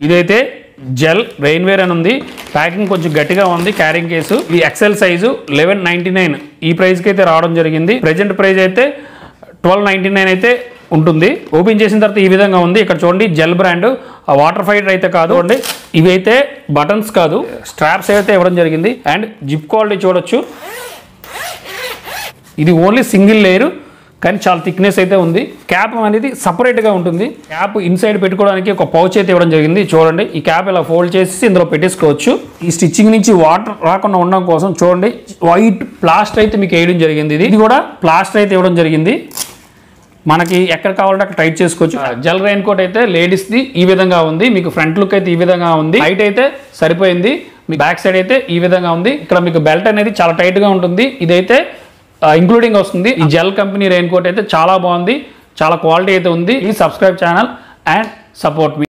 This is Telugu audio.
ఇదైతే జెల్ రెయిన్ వేర్ అని ఉంది. ప్యాకింగ్ కొంచెం గట్టిగా ఉంది క్యారింగ్ కేసు. ఇది XL size eleven ninety nine. ఈ ప్రైస్కి అయితే రావడం జరిగింది. ప్రజెంట్ ప్రైస్ అయితే ట్వెల్వ్ నైంటీ నైన్ అయితే ఉంటుంది. ఓపెన్ చేసిన తర్వాత ఈ విధంగా ఉంది. ఇక్కడ చూడండి జెల్ బ్రాండ్. వాటర్ ఫైటర్ అయితే కాదు. అండి ఇవి అయితే బటన్స్ కాదు. స్ట్రాప్స్ అయితే ఇవ్వడం జరిగింది. అండ్ జిప్ క్వాలిటీ చూడొచ్చు. ఇది ఓన్లీ సింగిల్ లేయరు. కానీ చాలా థిక్నెస్ అయితే ఉంది. క్యాప్ అనేది సపరేట్గా ఉంటుంది. క్యాప్ ఇన్సైడ్ పెట్టుకోవడానికి ఒక పౌచ్ అయితే ఇవ్వడం జరిగింది. చూడండి ఈ క్యాప్ ఇలా ఫోల్డ్ చేసి ఇందులో పెట్టేసుకోవచ్చు. ఈ స్టిచ్చింగ్ నుంచి వాటర్ రాకుండా ఉండడం కోసం చూడండి వైట్ ప్లాస్టర్ అయితే మీకు వేయడం జరిగింది. ఇది కూడా ప్లాస్టర్ అయితే ఇవ్వడం జరిగింది. మనకి ఎక్కడ కావాలంటే అక్కడ టైట్ చేసుకోవచ్చు. జల్ రెయిన్ కోట్ అయితే లేడీస్ ది ఈ విధంగా ఉంది. మీకు ఫ్రంట్ లుక్ అయితే ఈ విధంగా ఉంది. హైట్ అయితే సరిపోయింది. మీ బ్యాక్ సైడ్ అయితే ఈ విధంగా ఉంది. ఇక్కడ మీకు బెల్ట్ అనేది చాలా టైట్గా ఉంటుంది. ఇదైతే ఇంక్లూడింగ్ వస్తుంది. ఈ జెల్ కంపెనీ రెయిన్ కోట్ అయితే చాలా బాగుంది. చాలా క్వాలిటీ అయితే ఉంది. ఈ subscribe channel and support me